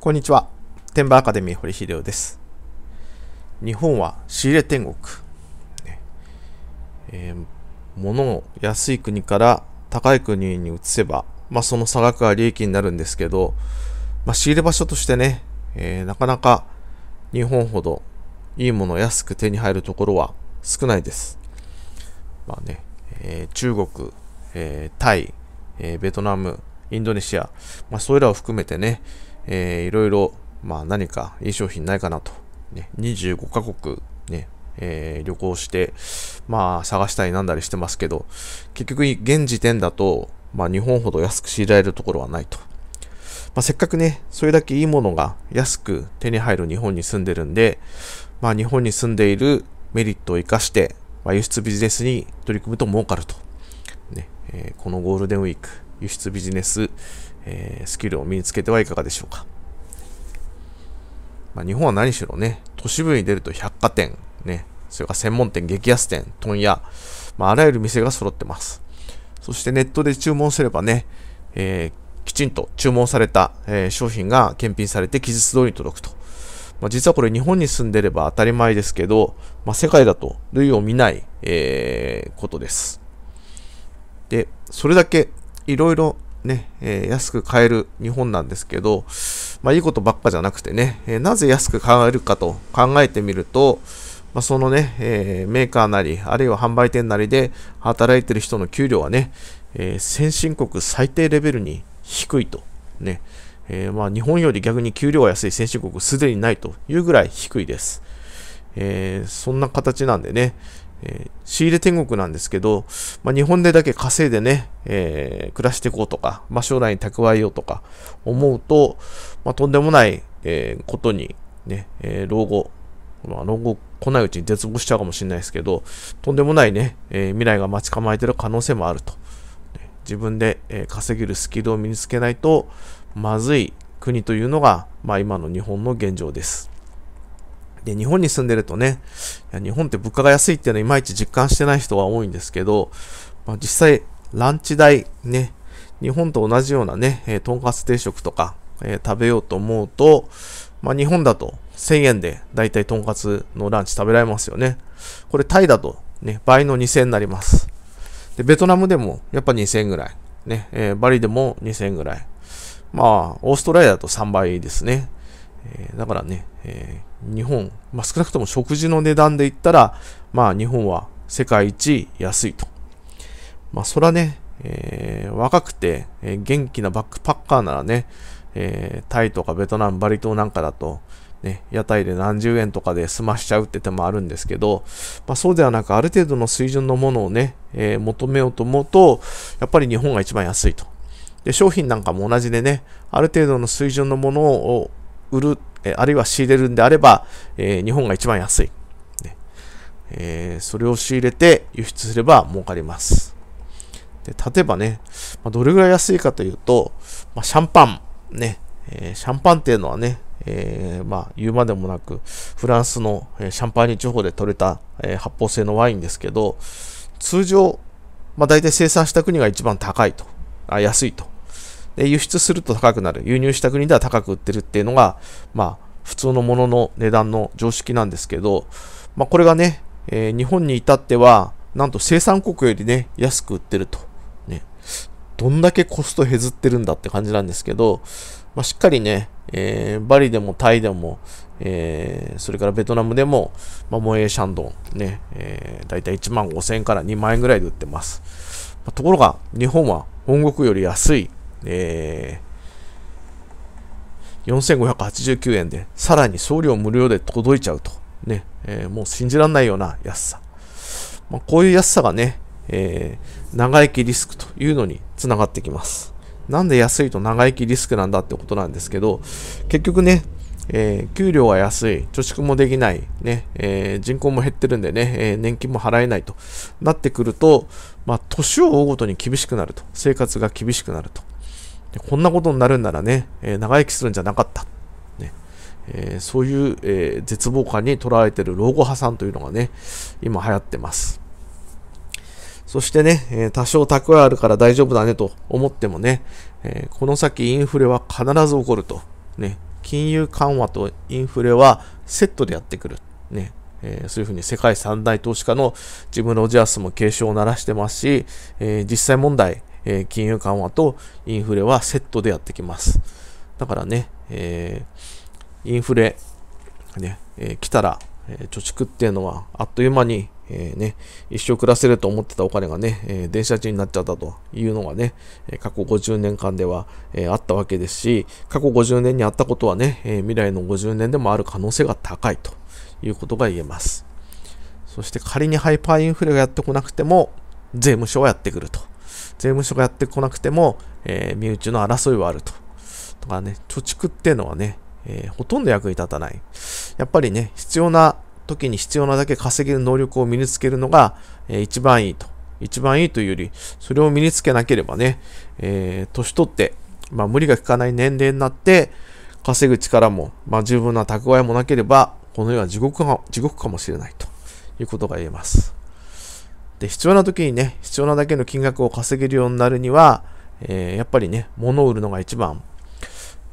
こんにちは。天馬アカデミー堀秀夫です。日本は仕入れ天国。ねえー、物を安い国から高い国に移せば、まあ、その差額は利益になるんですけど、まあ、仕入れ場所としてね、えー、なかなか日本ほどいいものを安く手に入るところは少ないです。まあね、えー、中国、えタイ、えベトナム、インドネシア、まあ、それらを含めてね、えー、いろいろ、まあ、何かいい商品ないかなと、ね、25カ国、ねえー、旅行して、まあ、探したりなんだりしてますけど、結局、現時点だと、まあ、日本ほど安く仕入れられるところはないと。まあ、せっかくね、それだけいいものが安く手に入る日本に住んでるんで、まあ、日本に住んでいるメリットを生かして、まあ、輸出ビジネスに取り組むと儲かると。ねえー、このゴールデンウィーク、輸出ビジネス、えー、スキルを身につけてはいかがでしょうか。まあ、日本は何しろね、都市部に出ると百貨店、ね、それから専門店、激安店、問屋、まあ、あらゆる店が揃ってます。そしてネットで注文すればね、えー、きちんと注文された、えー、商品が検品されて期日通りに届くと。まあ、実はこれ日本に住んでれば当たり前ですけど、まあ、世界だと類を見ない、えー、ことです。で、それだけいろいろね、えー、安く買える日本なんですけど、まあいいことばっかじゃなくてね、えー、なぜ安く買えるかと考えてみると、まあ、そのね、えー、メーカーなり、あるいは販売店なりで働いてる人の給料はね、え先進国最低レベルに低いと。ね、えまあ日本より逆に給料が安い先進国すでにないというぐらい低いです。えそんな形なんでね、えー、仕入れ天国なんですけど、まあ、日本でだけ稼いでね、えー、暮らしていこうとか、まあ、将来に蓄えようとか思うと、まあ、とんでもない、えー、ことにね、え老後、まあ、老後来ないうちに絶望しちゃうかもしれないですけど、とんでもないね、え未来が待ち構えてる可能性もあると。自分で、え稼げるスキルを身につけないとまずい国というのが、まあ、今の日本の現状です。で、日本に住んでるとね、日本って物価が安いっていうのはいまいち実感してない人が多いんですけど、まあ、実際、ランチ代ね、日本と同じようなね、えー、とんかつ定食とか、えー、食べようと思うと、まあ、日本だと1000円でだいたいとんかつのランチ食べられますよね。これタイだとね、倍の2000円になります。で、ベトナムでもやっぱ2000円ぐらい。ね、えー、バリでも2000円ぐらい。まあ、オーストラリアだと3倍ですね。えー、だからね、えー、日本、まあ、少なくとも食事の値段で言ったら、まあ、日本は世界一安いと。まあ、そらね、えー、若くて、え、元気なバックパッカーならね、え、タイとかベトナム、バリ島なんかだと、ね、屋台で何十円とかで済ましちゃうって手もあるんですけど、まあ、そうではなく、ある程度の水準のものをね、え、求めようと思うと、やっぱり日本が一番安いと。で、商品なんかも同じでね、ある程度の水準のものを売る、えあるいは仕入れるんであれば、え日本が一番安い、ね。えー、それを仕入れて輸出すれば儲かります。で例えばね、まあ、どれぐらい安いかというと、まあ、シャンパン、ね、えー、シャンパンっていうのはね、えー、まあ、言うまでもなく、フランスの、えシャンパーニュ地方で採れた、え発泡性のワインですけど、通常、まあ、大体生産した国が一番高いと、あ安いと。で輸出すると高くなる。輸入した国では高く売ってるっていうのが、まあ、普通のものの値段の常識なんですけど、まあ、これがね、えー、日本に至っては、なんと生産国よりね、安く売ってると。ね。どんだけコスト削ってるんだって感じなんですけど、まあ、しっかりね、えー、バリでもタイでも、えー、それからベトナムでも、まあ、モエーシャンドン、ね、えー、だいたい1万5000円から2万円ぐらいで売ってます。まあ、ところが、日本は本国より安いえー、4589円で、さらに送料無料で届いちゃうと。ね、えー、もう信じられないような安さ。まあ、こういう安さがね、えー、長生きリスクというのにつながってきます。なんで安いと長生きリスクなんだってことなんですけど、結局ね、えー、給料は安い、貯蓄もできない、ねえー、人口も減ってるんでね、えー、年金も払えないとなってくると、まあ、年を追うごとに厳しくなると、生活が厳しくなると。こんなことになるんならね、えー、長生きするんじゃなかった。ねえー、そういう、えー、絶望感にとらわれている老後破産というのがね、今流行ってます。そしてね、え多少蓄えあるから大丈夫だねと思ってもね、えこの先インフレは必ず起こると。ね、金融緩和とインフレはセットでやってくる。ね。えー、そういうふうに世界三大投資家のジム・ロジャースも警鐘を鳴らしてますし、えー、実際問題、えー、金融緩和とインフレはセットでやってきます。だからね、えインフレ、ね、え来たら、え貯蓄っていうのはあっという間にえ、ね、一生暮らせると思ってたお金がね、え、電車賃になっちゃったというのがね、過去50年間では、え、あったわけですし、過去50年にあったことはね、え未来の50年でもある可能性が高いということが言えます。そして仮にハイパーインフレがやってこなくても、税務署はやってくると。税務署がやってこなくても、え身内の争いはあると。とかね、貯蓄っていうのはね、えほとんど役に立たない。やっぱりね、必要な時に必要なだけ稼げる能力を身につけるのが、えー、一番いいと。一番いいというより、それを身につけなければね、えー、年取って、まあ、無理が効かない年齢になって、稼ぐ力も、まあ、十分な蓄えもなければ、この世は地獄か地獄かもしれないということが言えます。で、必要な時にね、必要なだけの金額を稼げるようになるには、えー、やっぱりね、物を売るのが一番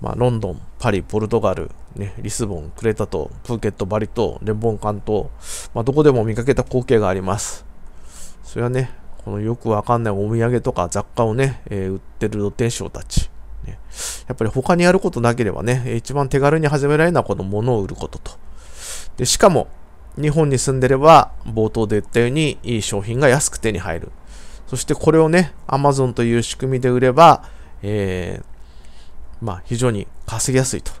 まあ、ロンドン、パリ、ポルトガル、ね、リスボン、クレタ島、プーケット、バリ島、レンボン関島、まあ、どこでも見かけた光景があります。それはね、このよくわかんないお土産とか雑貨をね、えー、売ってる露天商たち。ね、やっぱり他にやることなければね、一番手軽に始められるのはこの物を売ることと。で、しかも、日本に住んでれば、冒頭で言ったように、いい商品が安く手に入る。そしてこれをね、Amazon という仕組みで売れば、えーまあ、非常に稼ぎやすいと。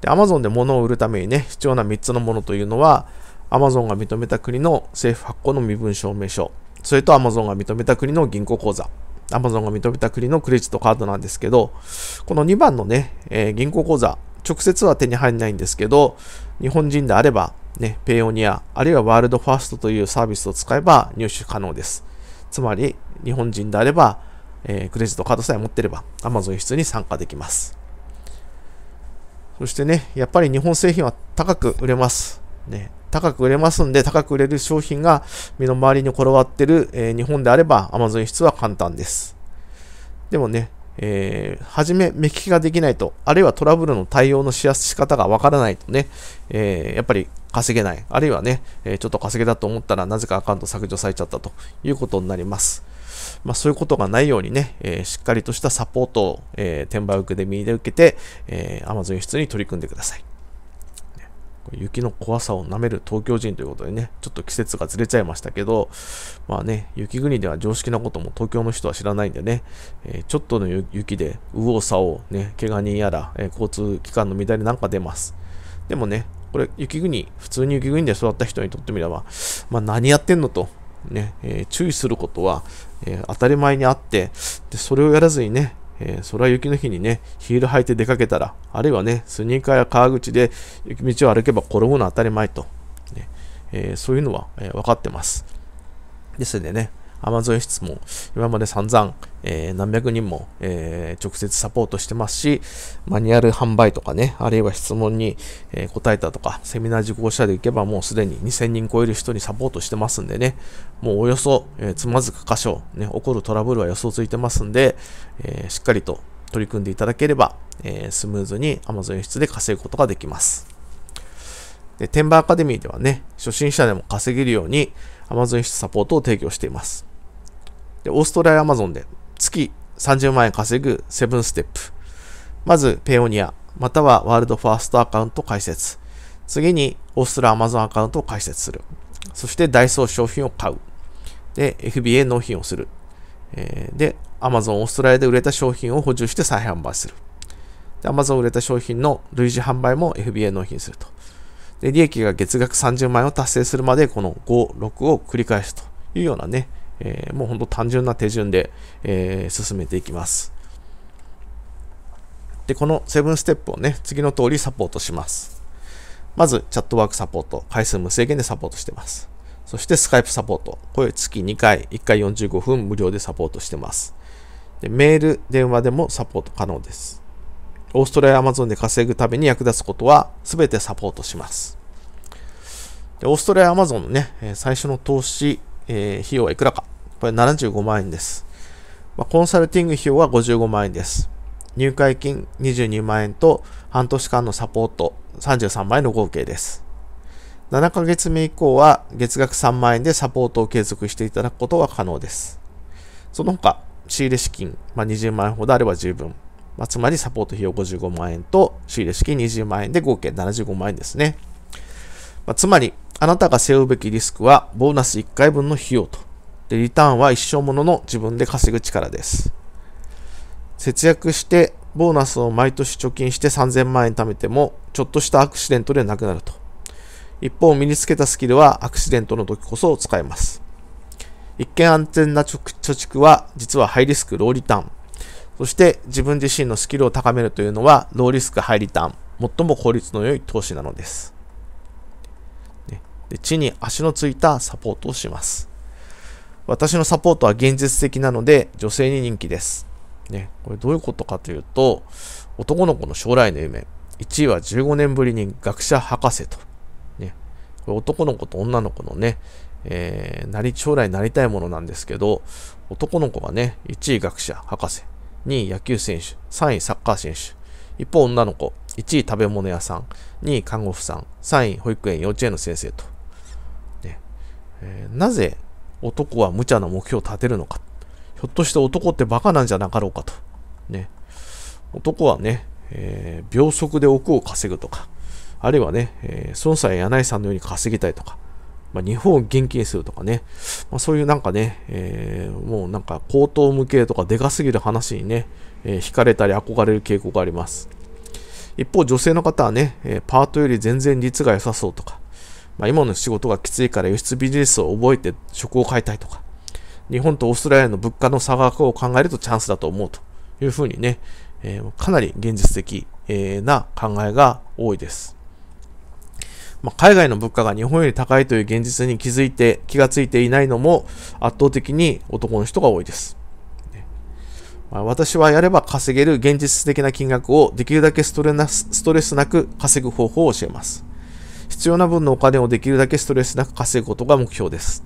で、Amazon で物を売るためにね、必要な3つのものというのは、Amazon が認めた国の政府発行の身分証明書、それと Amazon が認めた国の銀行口座、Amazon が認めた国のクレジットカードなんですけど、この2番のね、えー、銀行口座、直接は手に入らないんですけど、日本人であれば、ね、ペイオニア、あるいはワールドファーストというサービスを使えば入手可能です。つまり、日本人であれば、えー、クレジットカードさえ持ってれば Amazon 輸出に参加できます。そしてね、やっぱり日本製品は高く売れます。ね、高く売れますんで、高く売れる商品が身の回りに転がってる、えー、日本であれば Amazon 輸出は簡単です。でもね、えー、初め目利きができないと、あるいはトラブルの対応のしやすし方がわからないとね、えー、やっぱり稼げない。あるいはね、え、ちょっと稼げだと思ったらなぜかアカウント削除されちゃったということになります。まあ、そういうことがないようにね、え、しっかりとしたサポートを、え、転売受けで見で受けて、えー、Amazon 輸出に取り組んでください。雪の怖さをなめる東京人ということでね、ちょっと季節がずれちゃいましたけど、まあね、雪国では常識なことも東京の人は知らないんでね、えー、ちょっとの雪で右往左往、ね、怪我人やら、えー、交通機関の乱れなんか出ます。でもね、これ雪国、普通に雪国で育った人にとってみれば、まあ何やってんのと、ね、えー、注意することは、えー、当たり前にあって、で、それをやらずにね、えー、それは雪の日にね、ヒール履いて出かけたら、あるいはね、スニーカーや川口で雪道を歩けば転ぶのは当たり前と、ねえ、そういうのは、え、分かってます。ですのでね、Amazon 室も今まで散々、えー、何百人も、えー、直接サポートしてますし、マニュアル販売とかね、あるいは質問に、えー、答えたとか、セミナー受講者で行けばもうすでに2000人超える人にサポートしてますんでね、もうおよそ、えつまずく箇所、ね、起こるトラブルは予想ついてますんで、えしっかりと取り組んでいただければ、えスムーズに Amazon 輸出で稼ぐことができます。で、転売アカデミーではね、初心者でも稼げるように Amazon 輸出サポートを提供しています。で、オーストラリアアマゾンで月30万円稼ぐ7ステップ。まず、ペオニア、またはワールドファーストアカウント開設。次に、オーストラリアアマゾンアカウントを開設する。そして、ダイソー商品を買う。で、FBA 納品をする。えー、で、アマゾンオーストラリアで売れた商品を補充して再販売する。で、アマゾン売れた商品の類似販売も FBA 納品すると。で、利益が月額30万円を達成するまで、この5、6を繰り返すというようなね、えー、もう本当単純な手順で、えー、進めていきます。で、この7ステップをね、次の通りサポートします。まず、チャットワークサポート、回数無制限でサポートしてます。そして、スカイプサポート、これ月2回、1回45分無料でサポートしてます。でメール、電話でもサポート可能です。オーストラリアアマゾンで稼ぐために役立つことは全てサポートします。でオーストラリアアマゾンのね、最初の投資えー、費用はいくらか。これ75万円です。まあ、コンサルティング費用は55万円です。入会金22万円と半年間のサポート33万円の合計です。7ヶ月目以降は月額3万円でサポートを継続していただくことが可能です。その他、仕入れ資金、まあ、20万円ほどあれば十分。まあ、つまりサポート費用55万円と仕入れ資金20万円で合計75万円ですね。まあ、つまり、あなたが背負うべきリスクはボーナス1回分の費用と。で、リターンは一生ものの自分で稼ぐ力です。節約してボーナスを毎年貯金して3000万円貯めてもちょっとしたアクシデントでなくなると。一方、身につけたスキルはアクシデントの時こそ使えます。一見安全な貯蓄は実はハイリスク、ローリターン。そして自分自身のスキルを高めるというのはローリスク、ハイリターン。最も効率の良い投資なのです。ねで地に足のついたサポートをします。私のサポートは現実的なので女性に人気です。ね、これどういうことかというと、男の子の将来の夢。1位は15年ぶりに学者博士と。ね、これ男の子と女の子のね、えー、なり、将来なりたいものなんですけど、男の子がね、1位学者博士、2位野球選手、3位サッカー選手。一方女の子、1位食べ物屋さん、2位看護婦さん、3位保育園幼稚園の先生と。ねえー、なぜ男は無茶な目標を立てるのか。ひょっとして男ってバカなんじゃなかろうかと。ね。男はね、えー、秒速で億を稼ぐとか、あるいはね、えー、孫さんや柳井さんのように稼ぎたいとか、まあ、日本を元気にするとかね、まあ、そういうなんかね、えー、もうなんか高等無形とかでかすぎる話にね、えー、惹かれたり憧れる傾向があります。一方、女性の方はね、えー、パートより全然率が良さそうとか、まあ、今の仕事がきついから輸出ビジネスを覚えて職を変えたいとか、日本とオーストラリアの物価の差額を考えるとチャンスだと思うというふうにね、えー、かなり現実的、えー、な考えが多いです。まあ、海外の物価が日本より高いという現実に気づいて、気がついていないのも圧倒的に男の人が多いです。まあ、私はやれば稼げる現実的な金額をできるだけストレなストレスなく稼ぐ方法を教えます。必要な分のお金をできるだけストレスなく稼ぐことが目標です。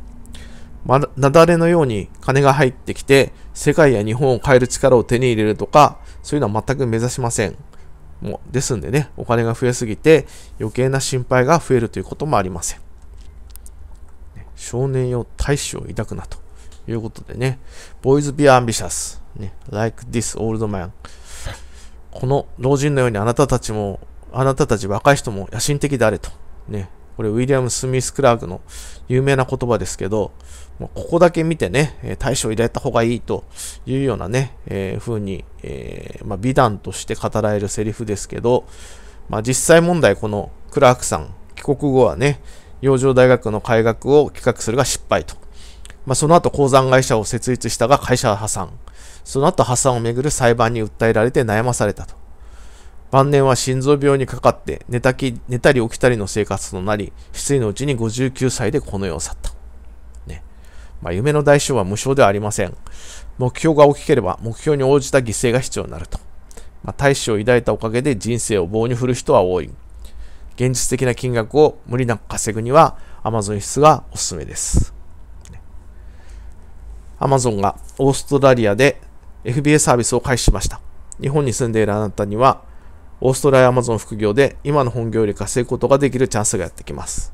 ま、なだれのように金が入ってきて、世界や日本を変える力を手に入れるとか、そういうのは全く目指しません。もう、ですんでね、お金が増えすぎて余計な心配が増えるということもありません。少年用大志を抱くなということでね、Boys be ambitious, ね、like this old man この老人のようにあなたたちも、あなたたち若い人も野心的であれと。ね、これウィリアム・スミス・クラークの有名な言葉ですけど、もうここだけ見てね、対処を入れた方がいいというようなね、えー、風に、えー、まあ、美談として語られるセリフですけど、まあ、実際問題このクラークさん、帰国後はね、洋上大学の開学を企画するが失敗と。まあ、その後鉱山会社を設立したが会社破産。その後破産をめぐる裁判に訴えられて悩まされたと。晩年は心臓病にかかって寝たき寝たり起きたりの生活となり、失意のうちに59歳でこの世を去った。ね。まあ、夢の代償は無償ではありません。目標が大きければ目標に応じた犠牲が必要になると。まあ、大志を抱いたおかげで人生を棒に振る人は多い。現実的な金額を無理なく稼ぐには Amazon 輸出がおすすめです。Amazon がオーストラリアで FBA サービスを開始しました。日本に住んでいるあなたにはオーストラリアアマゾン副業で今の本業より稼ぐことができるチャンスがやってきます。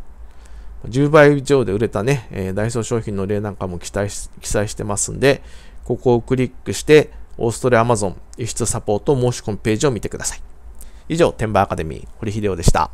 10倍以上で売れたね、えー、ダイソー商品の例なんかも記載記載してますんで、ここをクリックして、オーストラリアアマゾン輸出サポート申し込みページを見てください。以上、天馬アカデミー、堀秀夫でした。